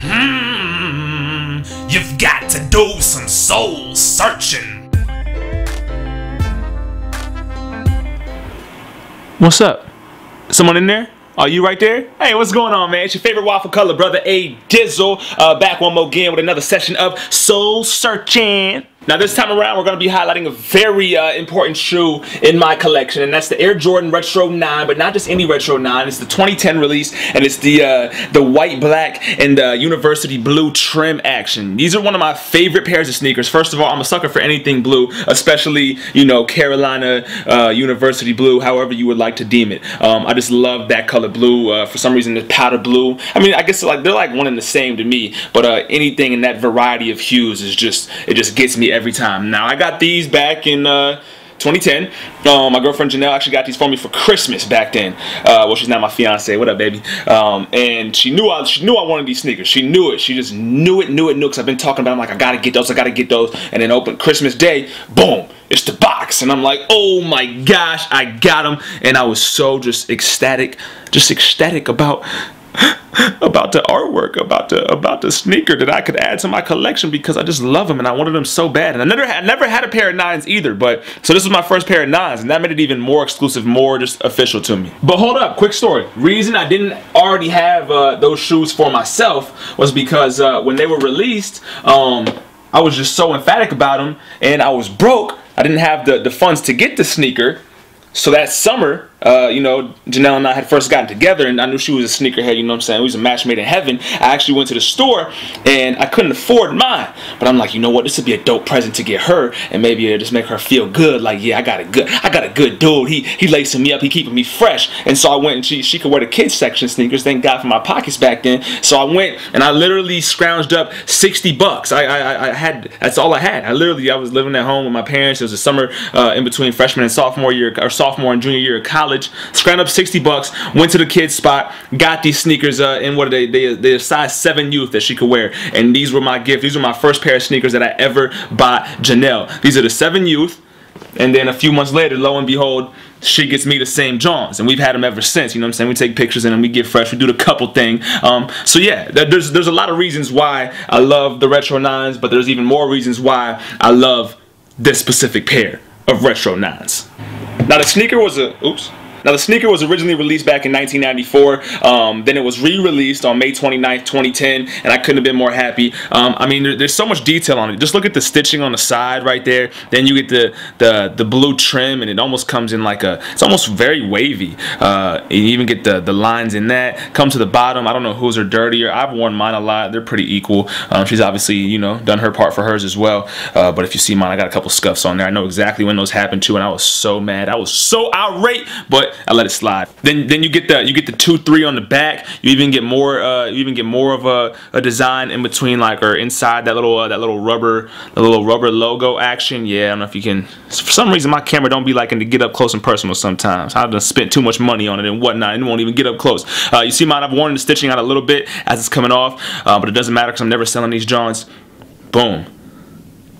Hmm, you've got to do some soul searching. What's up? Someone in there? Are you right there? Hey, what's going on, man? It's your favorite waffle color brother, A Dizzle, uh, back one more again with another session of Sole Searching. Now this time around, we're going to be highlighting a very uh, important shoe in my collection, and that's the Air Jordan Retro 9, but not just any Retro 9. It's the 2010 release, and it's the uh, the white, black, and the university blue trim action. These are one of my favorite pairs of sneakers. First of all, I'm a sucker for anything blue, especially, you know, Carolina uh, University blue, however you would like to deem it. Um, I just love that color blue. Uh, for some reason, the powder blue. I mean, I guess like they're like one and the same to me, but uh, anything in that variety of hues is just, it just gets me every time. Now I got these back in uh, 2010. Um, my girlfriend Janelle actually got these for me for Christmas back then. Uh, well, she's not my fiance. What up, baby? Um, and she knew I she knew I wanted these sneakers. She knew it. She just knew it, knew it, knew it. Cause I've been talking about. Them, like I gotta get those. I gotta get those. And then open Christmas Day, boom. It's the box, and I'm like, oh my gosh, I got them, and I was so just ecstatic, just ecstatic about about the artwork, about the about the sneaker that I could add to my collection because I just love them and I wanted them so bad. And I never had never had a pair of nines either, but so this was my first pair of nines, and that made it even more exclusive, more just official to me. But hold up, quick story. Reason I didn't already have uh, those shoes for myself was because uh, when they were released, um, I was just so emphatic about them, and I was broke. I didn't have the the funds to get the sneaker. So that summer, uh, you know, Janelle and I had first gotten together, and I knew she was a sneakerhead. You know what I'm saying? We was a match made in heaven. I actually went to the store, and I couldn't afford mine. But I'm like, you know what? This would be a dope present to get her, and maybe it'll just make her feel good. Like, yeah, I got a good, I got a good dude. He he lacing me up. He keeping me fresh. And so I went, and she she could wear the kids section sneakers. Thank God for my pockets back then. So I went, and I literally scrounged up 60 bucks. I I, I had that's all I had. I literally I was living at home with my parents. It was a summer uh, in between freshman and sophomore year, or sophomore and junior year of college. Scrounged up 60 bucks, went to the kids spot, got these sneakers uh, in what are they? They they're size seven youth that she could wear, and these were my gift. These were my first pair of sneakers that I ever bought Janelle. These are the seven youth. And then a few months later, lo and behold, she gets me the same Johns, and we've had them ever since. You know what I'm saying? We take pictures and then we get fresh. We do the couple thing. Um, so yeah, there's there's a lot of reasons why I love the retro nines, but there's even more reasons why I love this specific pair of retro nines. Now the sneaker was a oops. Now the sneaker was originally released back in 1994. Um, then it was re-released on May 29th, 2010, and I couldn't have been more happy. Um, I mean, there, there's so much detail on it. Just look at the stitching on the side right there. Then you get the the the blue trim, and it almost comes in like a. It's almost very wavy. Uh, you even get the the lines in that. Come to the bottom. I don't know whose are dirtier. I've worn mine a lot. They're pretty equal. Um, she's obviously you know done her part for hers as well. Uh, but if you see mine, I got a couple scuffs on there. I know exactly when those happened too, and I was so mad. I was so irate, but I let it slide. Then then you get the you get the two three on the back. You even get more uh, you even get more of a, a design in between like or inside that little uh, that little rubber the little rubber logo action. Yeah, I don't know if you can. For some reason, my camera don't be liking to get up close and personal sometimes. I've done spent too much money on it and whatnot, and won't even get up close. Uh, you see mine, I've worn the stitching out a little bit as it's coming off, uh, but it doesn't matter because I'm never selling these Johns. Boom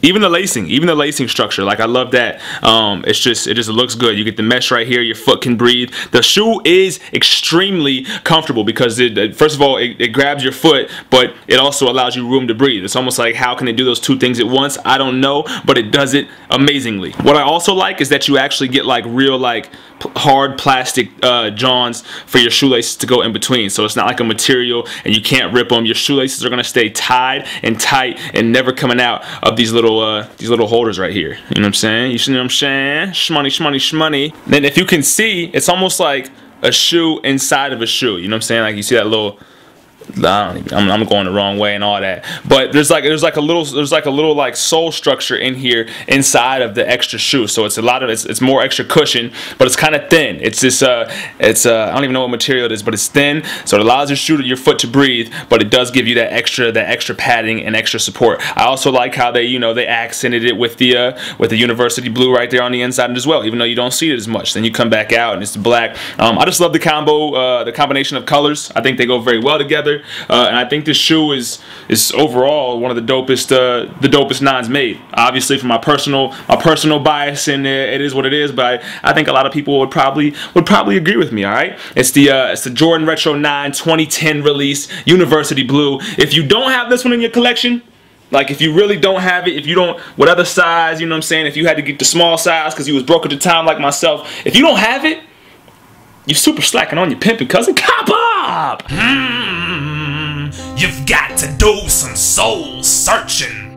even the lacing even the lacing structure like i love that. Um, it's just it just looks good. You get the mesh right here your foot can breathe. The shoe is extremely comfortable because it first of all it, it, grabs your foot but it also allows you room to breathe. It's almost like how can it do those two things at once? I don't know but it does it amazingly. What i also like is that you actually get like real like hard plastic uh, johns for your shoelaces to go in between. So it's not like a material and you can't rip them your shoelaces are going to stay tied and tight and never coming out of these little uh, these little holders right here. You know what I'm saying? You see what I'm saying? Shmoney shmoney shmoney. Then if you can see it's almost like a shoe inside of a shoe. You know what I'm saying? Like you see that little I am I'm going the wrong way and all that. But there's like there's like a little there's like a little like sole structure in here inside of the extra shoe. So it's a lot of it's, it's more extra cushion, but it's kind of thin. It's this uh it's uh I don't even know what material it is, but it's thin, so it allows your shoe your foot to breathe, but it does give you that extra that extra padding and extra support. I also like how they you know they accented it with the uh with the university blue right there on the inside as well, even though you don't see it as much. Then you come back out and it's black. Um, I just love the combo uh the combination of colors. I think they go very well together. Uh, and I think this shoe is is overall one of the dopest uh, the dopest nines made. Obviously, from my personal my personal bias, and it is what it is. But I, I, think a lot of people would probably would probably agree with me. All right, it's the uh, it's the Jordan Retro 9 2010 release, University Blue. If you don't have this one in your collection, like if you really don't have it, if you don't, what other size, you know what I'm saying? If you had to get the small size because you was broke at the time like myself, if you don't have it, you're super slacking on your pimping cousin. Cop to do some soul searching.